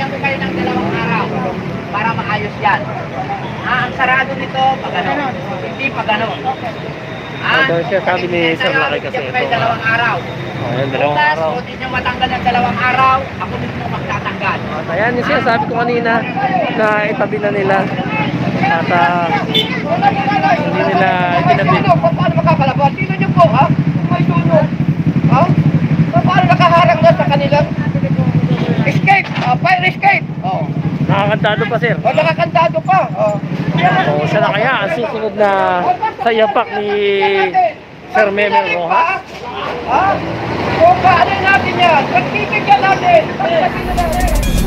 bibigyan ko kayo ng dalawang araw para maayos yan. Ah, ang sarado nito, pag ano, hindi pag ano. Ah, Ito siya, sabi ni Sir Lakay kasi ito. dalawang araw. Oh, yan, dalawang Bukas, araw. kung nyo matanggal ng dalawang araw, ako din mo magtatanggal. At ayan yung sinasabi ko kanina na itabi na nila. At ah, hindi nila itinabi. Paano makakalabas? Sino nyo po, ha? May sunog. Ha? Paano nakaharang na sa kanilang? Uh, fire escape. Oh. Nakakantado pa sir. O nakakantado pa. Oh. So siya na kaya ang susunod na sa yapak ni Sir Memel Rojas. Ha? Kung paano natin yan? Pagtibigyan natin. Pagtibigyan natin.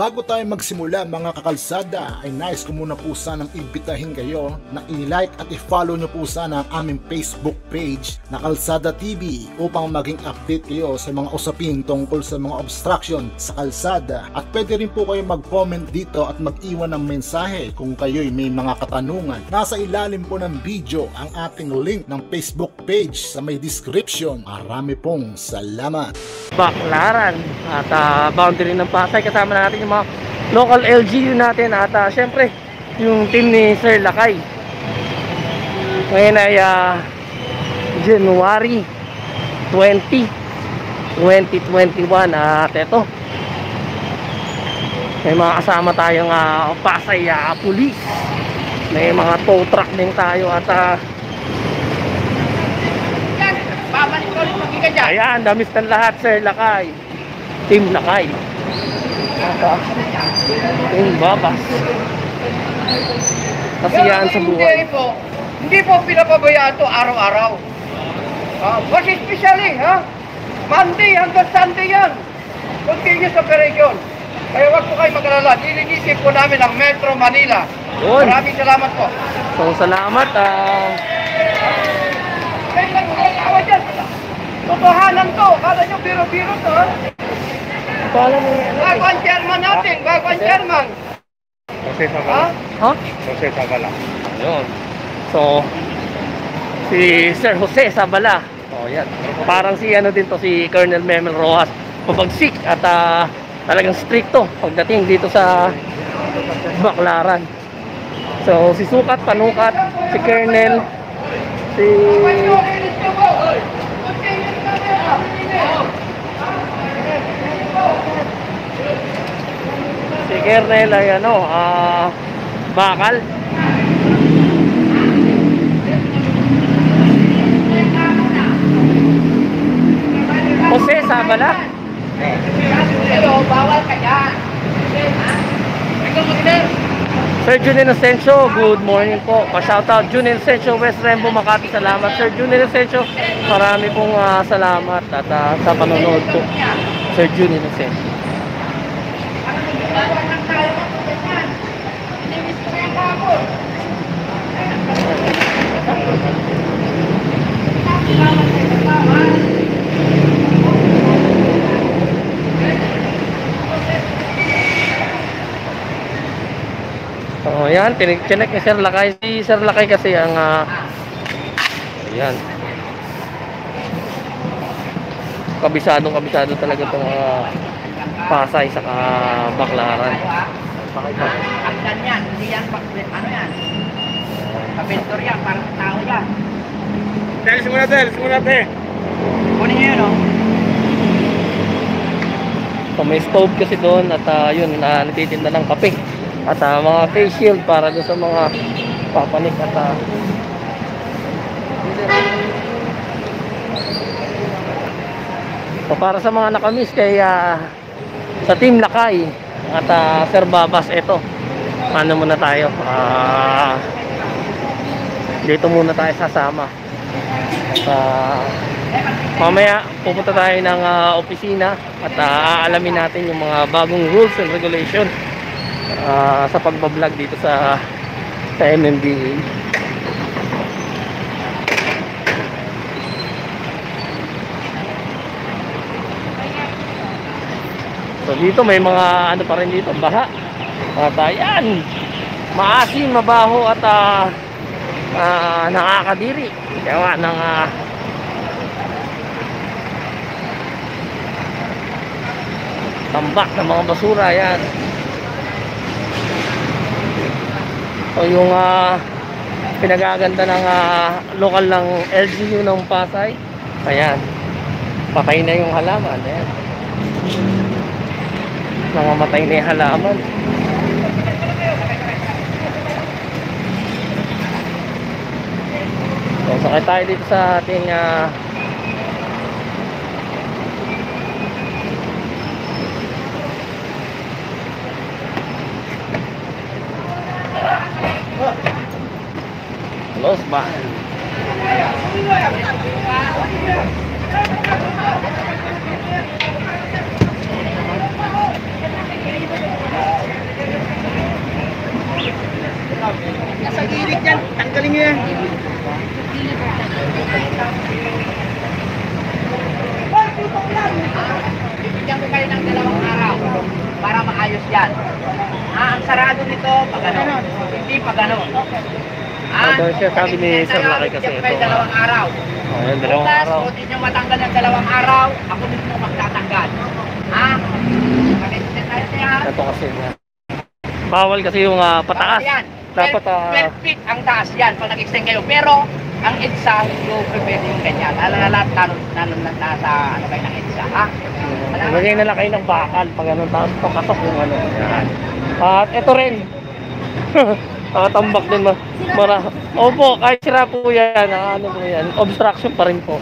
Bago tayo magsimula mga kakalsada ay nice ko muna po sanang imbitahin kayo na i-like at i-follow nyo po sana ang aming Facebook page na Kalsada TV upang maging update kayo sa mga usapin tungkol sa mga obstruction sa kalsada at pwede rin po kayo mag-comment dito at mag-iwan ng mensahe kung kayo'y may mga katanungan. Nasa ilalim po ng video ang ating link ng Facebook page sa may description. Marami pong salamat! Baklaran at ah, boundary ng Pasay kasama natin yung mga local LGU natin at ah, syempre yung team ni Sir Lakay ngayon ay ah, January 20 2021 at eto may mga kasama tayong uh, Pasay ah, Police may mga tow truck din tayo at dyan. Ayan, damis ng lahat, Sir Lakay. Team Lakay. Team Babas. Kasiyahan sa buhay. Hindi po, hindi po pinapabayaan to araw-araw. Ah, mas especially, ha? Monday hanggang Sunday yan. Continuous operation. Kaya wag po kayo mag-alala. Nilinisip po namin ang Metro Manila. Yun. Maraming salamat po. So, salamat. ah Kaya lang, kaya awa dyan. Totohanan to. Kala nyo biro-biro to, ha? Pala mo Bago ang chairman natin, bago ang chairman. Jose Ha? Sabala. Ha? Jose Sabala. Ayun. So, si Sir Jose Sabala. Oh, yan. Parang si ano din to, si Colonel Memel Rojas. Pabagsik at ah, talagang stricto pagdating dito sa Baklaran. So, si Sukat, Panukat, si Colonel, si Colonel ay ano, ah, Bakal. Jose Sabala. Pero bawal ka dyan. Sir Jun Inocencio, good morning po. Pa-shoutout Jun Inocencio, West Rembo, Makati. Salamat Sir Jun Inocencio. Marami pong ah, salamat at ah, sa panonood po. Sir Jun Inocencio. Ayan, tinig chinek ni Sir Lakay. Si Sir Lakay kasi ang ah, ayan. Kabisadong kabisado talaga itong ah, Pasay sa Baklaran. Pakita. Akdan yan, hindi yan ano yan. Kabentor yan, parang tao yan. Telis muna, telis muna, te. Kunin nyo yun, oh. So may stove kasi doon at ah, yun na natitinda ng kape. At ah, mga face shield para doon sa mga papanik at ah, So para sa mga nakamiss kay ah, sa Team Lakay at ah, Sir Babas ito. Ano muna tayo? Ah, dito muna tayo sasama. Sa mamaya pupunta tayo ng ah, opisina at ah, aalamin natin yung mga bagong rules and regulation ah, sa pagbablog dito sa sa MMDA. So dito may mga ano pa rin dito, baha. At ah, ayan, maasim, mabaho at uh, uh, nakakadiri. Gawa ng uh, tambak ng mga basura. Ayan. So yung uh, pinagaganda ng uh, lokal ng LGU ng Pasay. Ayan. Patay na yung halaman. Ayan nangamatay na yung halaman so sakay tayo dito sa ating ah, Los ba? Nasa gilid yan. Tanggalin nyo yan. Bibigyan ko kayo ng dalawang araw para maayos yan. Ah, ang sarado nito, pag ano, hindi pag ano. Ah, Ito siya, sabi ni Sir Lakay kasi ito, dalawang araw. Ayan, dalawang Bukas, araw. kung di nyo matanggal ng dalawang araw, ako mismo magtatanggal. Ha? Pakita tayo siya. Ito kasi na. Bawal kasi yung ah, pataas. Yan. Dapat, ah, 12 feet ang taas yan pag nag-extend kayo. Pero, ang EDSA, ko prepare yung ganyan. Alala, lalo, lalo na nasa, ano kayo ng EDSA, ha? Lagay na lang kayo ng bakal pag ano, tapos pakatok yung ano. Yan. At ito rin. Nakatambak din ma. Mara. Opo, kahit sira po yan. ah, Ano po yan. Obstruction pa rin po.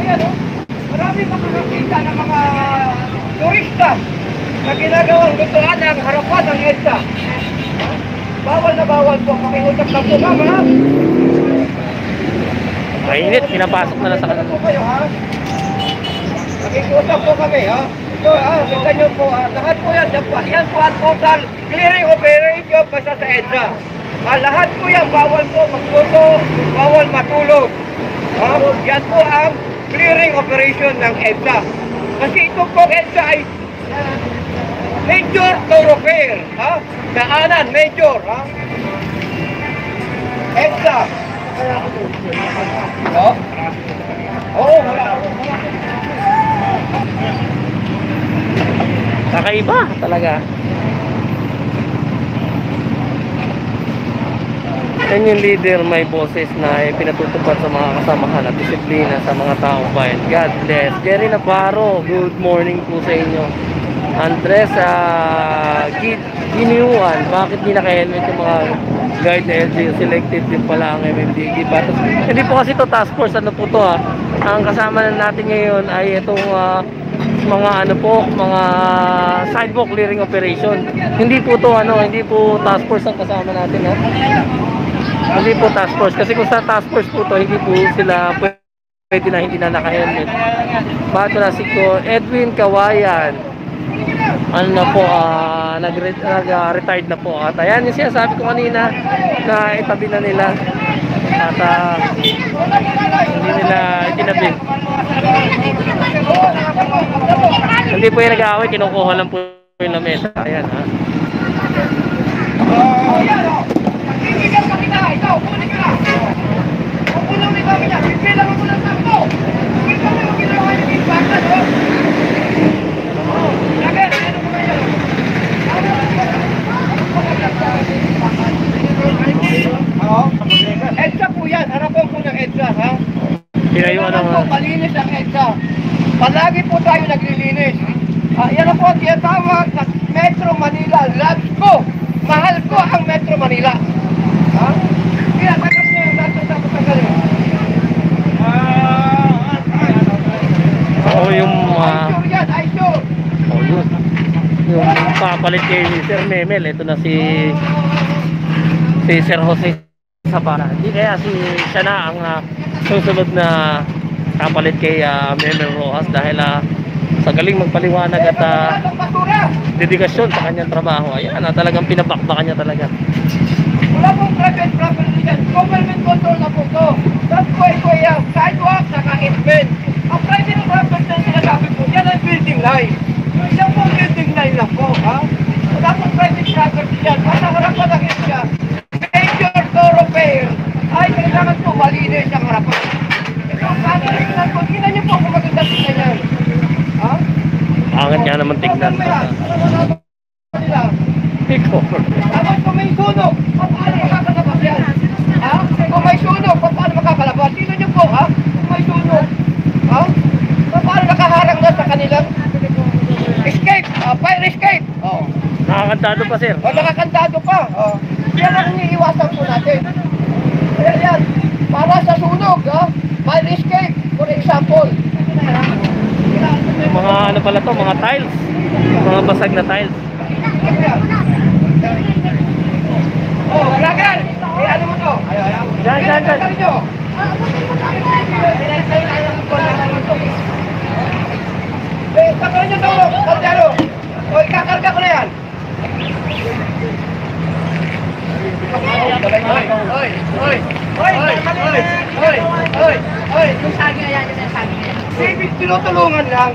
Yan, oh. Marami makakakita ng mga turista na ginagawang lutuan ng harapan ng EDSA. Bawal na bawal po. Pakiusap na po, ma'am, ha? Mainit, pinapasok na lang sa Ano kanila. po kayo, ha? Nakikiusap po kami, ha? Ito, ha? Tignan nyo po, ha? Lahat po yan. Yan po, ang total clearing operation basta sa EDSA. Ah, lahat po yan, bawal po magluto, bawal matulog. Ha? Yan po ang clearing operation ng EDSA. Kasi ito po EDSA ay major thoroughfare. Ha? Daanan, major. Ha? EDSA. No? Oo, wala. Kakaiba talaga. Yan yung leader, may boses na pinatutupad sa mga kasamahan at disiplina sa mga taong bayan. God bless. Jerry Navarro, good morning po sa inyo. Andres uh, Giniuan, bakit di naka-helmet yung mga guide na LGU? Selected din pala ang MMDG. Batas, hindi po kasi to task force, ano po to ha? Ang kasama na natin ngayon ay itong ah, mga ano po, mga sidewalk clearing operation. Hindi po to ano, hindi po task force ang kasama natin ha. Hindi po task force kasi kung sa task force po to, hindi po sila pwede na hindi na naka-helmet. Bato na si Edwin Kawayan. Ano na po, ah, nag-retired na po. At ayan yung sinasabi ko kanina na itabi na nila. At ah, hindi nila itinabi. Hindi po yung nag-aaway, kinukuha lang po yung lamesa. Ayan ha. Malinis ang EDSA. Palagi po tayo naglilinis. Ah, yan po ang tinatawag na Metro Manila. Labs ko. Mahal ko ang Metro Manila. Ha? Kaya tagal niyo yung lahat ng dapat tagalin. Oo, yung Ay, ah, sure yan. Ay, sure. oh, yun. Yung papalit kay Sir Memel, ito na si si Sir Jose Zapara. Hindi kaya si siya na ang ah, susunod na kapalit kay ah, Memel Rojas dahil ah, sa galing magpaliwanag at basura. dedikasyon sa kanyang trabaho. Ayan, ah, talagang pinabakbakan niya talaga. Wala pong private property yan. Government control na po to. That's why po yung sidewalk saka invent. Ang private property na sinasabi po, yan ang building line. Yan po building line lang po, ha? Wala pong private property yan. Ang harapan ng area, major thoroughfare, ay kailangan po malinis ang harapan. Ito ang Nakakantado pa, sir. O nakakantado pa. O. Yan ang iniiwasan po natin. Kaya yan, para sa sunog, ha? fire escape, for example. Mga ano pala to, mga tiles. Mga basag na tiles. Oh! Eh, ano mo to? Yan, yan, yan. Ano nyo? Eh, patuloy nyo to, kaldero. O, ikakarga ko na yan. Oy, oy, oy, oy, oy, oy, oy, oy, Yung saging na yan, yung saging na yan. Baby, tinutulungan lang.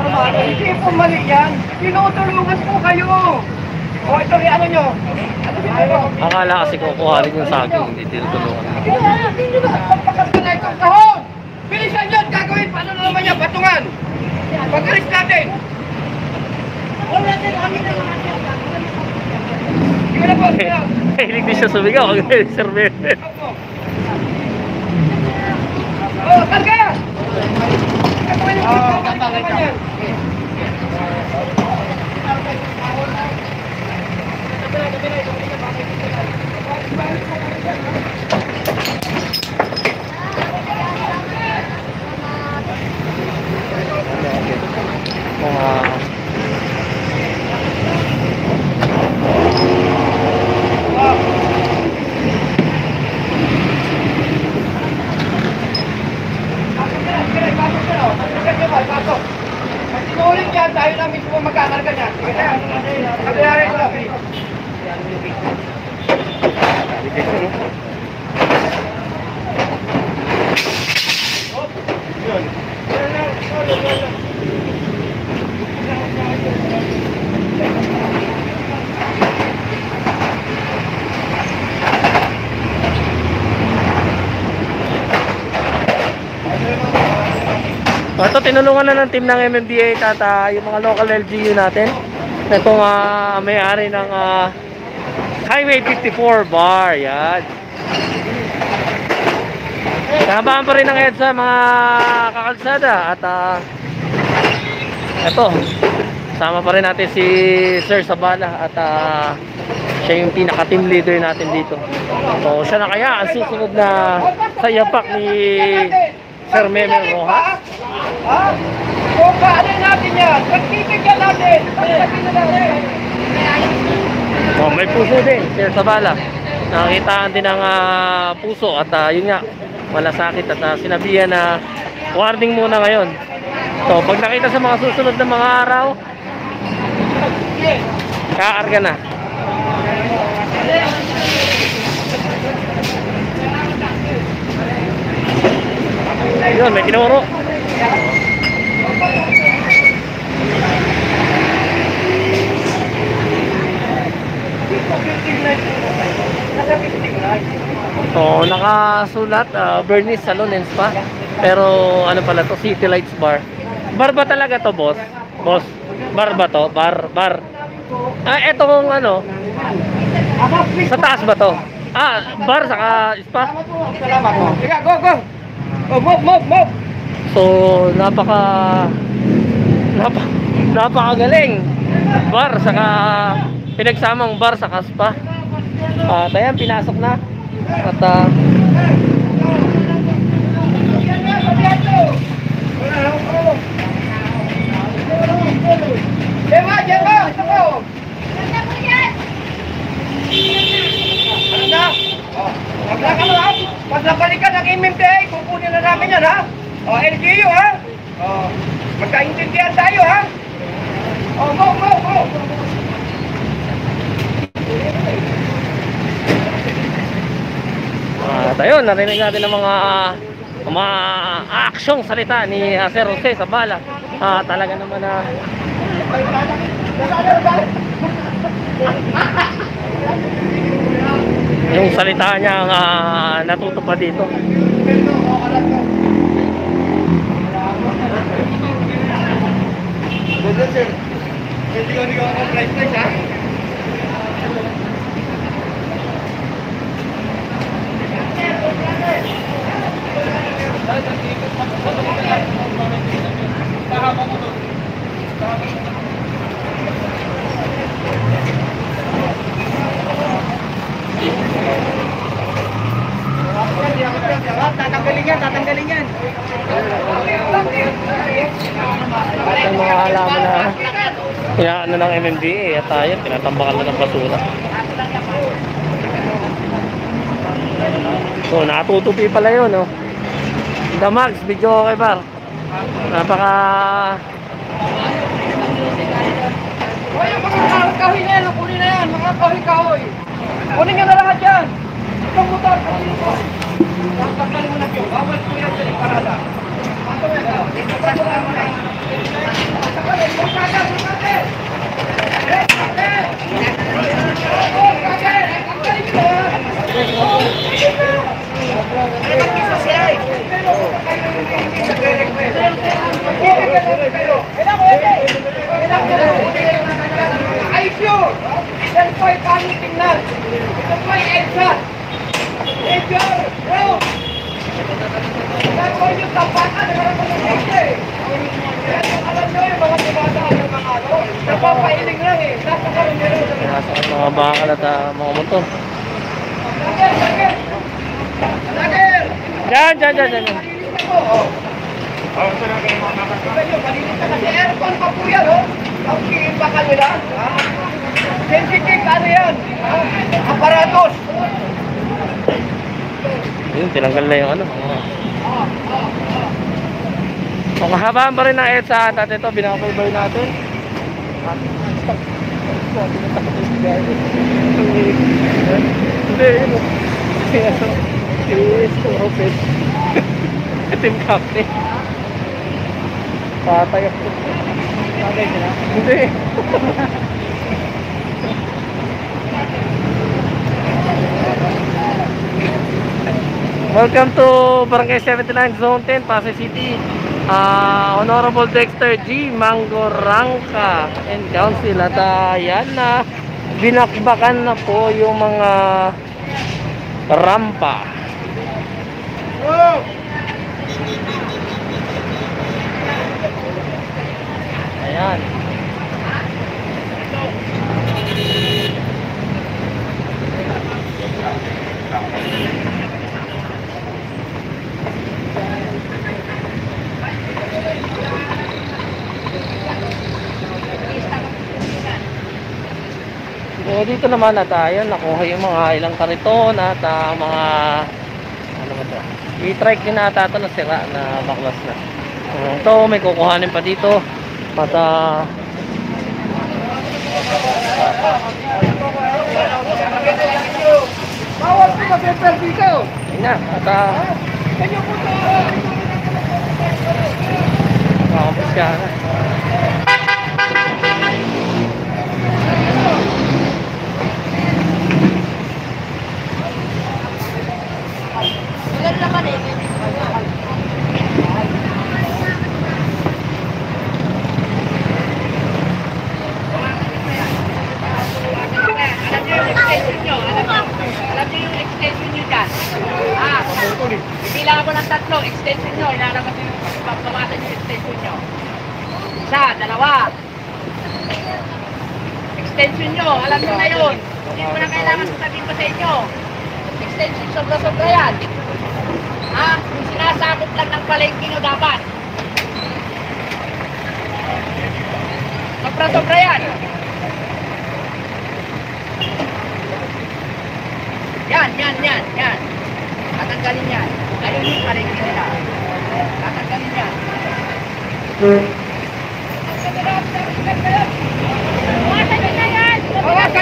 Hindi po mali yan. Tinutulungan po kayo. O, ito, ano nyo? Ano nyo? Akala kasi kukuhanin yung saging, hindi tinutulungan. Pagkakasal na itong kahon! Bilisan at gagawin! Paano na naman yan? Batungan! Pag-alis natin! Na na. Hilig din siya sumigaw, Bebe. Opo. Oh, karga! Gagawin nyo, gagawin nyo yan. Mga Pasok ka na, sige na, pasok ka na. Pasok ka na, pasok. Pag sinulit yan, tayo na mismo magkakarga niyan. Sige na, kabila rin ito. So, ito, tinulungan na ng team ng MMDA at ah, yung mga local LGU natin. Itong ah, may-ari ng ah, Highway 54 bar. Yan. Kahabaan pa rin ng EDSA mga kakalsada at ah, ito, sama pa rin natin si Sir Sabala at ah, siya yung pinaka-team leader natin dito. So, siya na kaya ang susunod na sa yapak ni Sir Memel Rojas. Ha? Kung paano natin yan? Pagkibigyan natin. Pagkibigyan natin. Oh, may puso din, Sir Sabala. Nakitaan din ng ah, puso at ah, yun nga, malasakit at ah, sinabihan na warning muna ngayon. So, pag nakita sa mga susunod na mga araw, kaarga na. Yun, may tinuro. So, nakasulat uh, Bernice Salon and Spa. Pero ano pala to, City Lights Bar. Bar ba talaga to, boss? Boss, bar ba to? Bar, bar. Ah, etong ano, sa taas ba to? Ah, bar saka spa. Salamat po. Go, go. Oh, move, move, move. So, napaka napa, napakagaling. Bar saka pinagsamang bar saka spa. At ayan, pinasok na. At ah. Ano? Oh, lang. Pag nabalikan ng MMDA, kukunin na namin yan, ha? Oh, LGU, ha? Oh, magkaintindihan tayo, ha? Oh, mo, mo, mo. At ayun, narinig natin ang mga mga aksyong salita ni uh, Sir Jose sa bala. Ah, talaga naman na yung salita niya ang ah, natutupad dito. Yes, sir. Hindi ko, hindi ko ako price tag, ha? Tatanggalin yan, tatanggalin yan mga halaman na inaano ng MMDA at tayo, tinatambakan na ng basura. So, nakatutupi pala yun, no? The Max, video okay, par? Napaka... O yung mga kahoy- na yan, kunin na yan, mga kahoy-kahoy. Kunin nyo na lahat yan. Itong motor, kunin mo. Tatanggalin mo na yun. Bawal po yan sa parada. Ano yan? Dito sa mo na. Oh. Ito! Bro! Yan po yung tapatan ng mga pagkakasya eh. Yan nyo yung mga. Nasa bakal at ah, mga motor. Diyan, diyan, diyan, diyan. Oh. Aircon pa po yan, oh. Ang ka nila? Sensitive, yan? Aparatos. Yun, tinanggal na yung ano. mga- Ang kahabaan pa rin ng EDSA at ito, binabaybay natin. Hindi, ano, Lopez. Team captain. Patay ako. Patay sila? Hindi. Welcome to Barangay 79 Zone 10, Pasay City. Ah, Honorable Dexter G. Mangorangka and Council at ah, yan na binakbakan na po yung mga rampa. Ayan. So dito naman na tayo, nakuha yung mga ilang kariton at ah, mga ano ba ito? I-trike din ata ito na sira na baklas na. Uh, ito may kukuhanin pa dito. At ah, Bawal po mag-enter dito. yun na. At ah, Kanyo po sa... makapos ka na. Niyo yung extension nyo. Alam niyo, alam niyo yung extension nyo dyan. Ah, bilang ako ng tatlo, extension nyo. Ilalabas yung pagpapamasan yung extension nyo. Isa, dalawa. Extension nyo, alam nyo na yun. Hindi mo na kailangan sasabihin ko sa inyo. Extension, sobra-sobra yan. Ha? Yung sinasakop lang ng palengke nyo dapat. Sobra-sobra yan. Yan, yan, yan, yan. Tatanggalin yan. Ayun yung palengke nila. Tatanggalin yan. Bawasan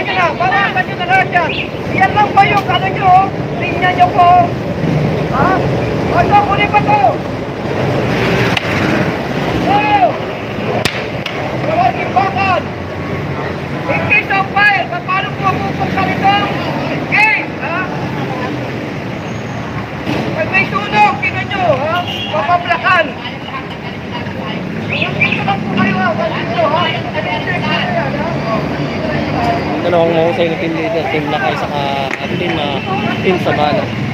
nyo na! Bawasan nyo na, lahat yan. Yan lang ba yung ano nyo, linya nyo po? Ha? Huwag na! Huwag imbakan. In case of fire, paano po pupunta? Kayo, ha? Ang dalawang mahusay na team leader, team Lakay saka team, uh, team Sabana.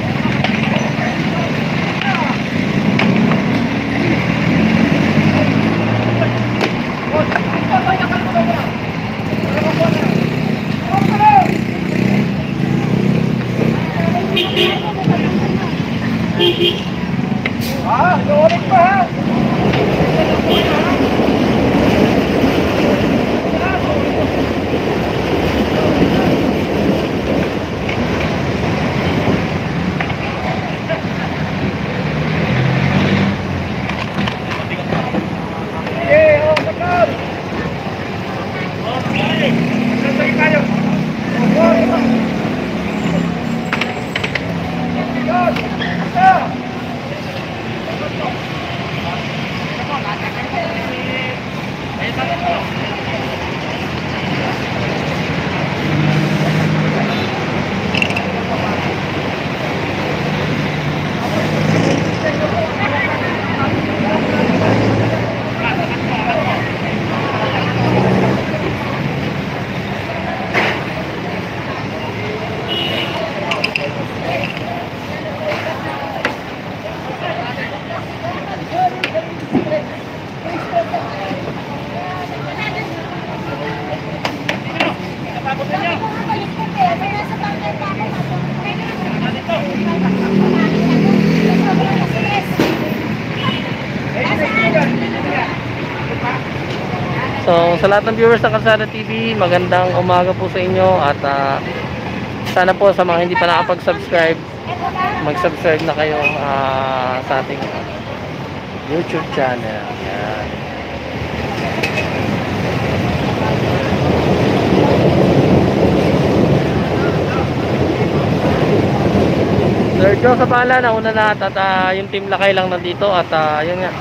So, sa lahat ng viewers ng Kalsada TV, magandang umaga po sa inyo at ah, sana po sa mga hindi pa nakapag-subscribe, mag-subscribe na kayo ah, sa ating YouTube channel. Yan. Sir Joe sa pala, nauna na at, at ah, yung team lakay lang nandito at ah, yun nga.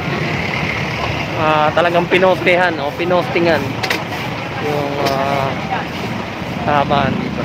Ah, talagang pinostehan o pinostingan yung uh, habaan dito.